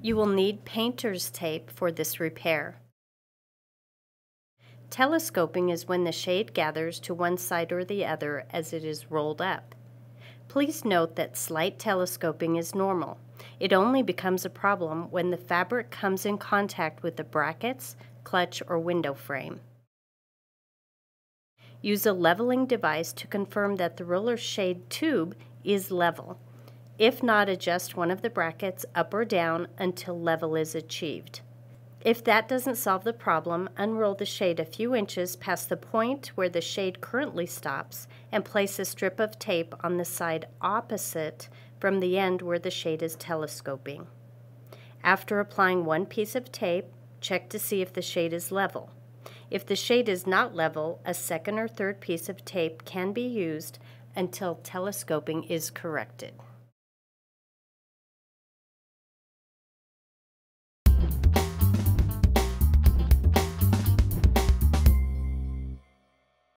You will need painter's tape for this repair. Telescoping is when the shade gathers to one side or the other as it is rolled up. Please note that slight telescoping is normal. It only becomes a problem when the fabric comes in contact with the brackets, clutch, or window frame. Use a leveling device to confirm that the roller shade tube is level. If not, adjust one of the brackets up or down until level is achieved. If that doesn't solve the problem, unroll the shade a few inches past the point where the shade currently stops and place a strip of tape on the side opposite from the end where the shade is telescoping. After applying one piece of tape, check to see if the shade is level. If the shade is not level, a second or third piece of tape can be used until telescoping is corrected.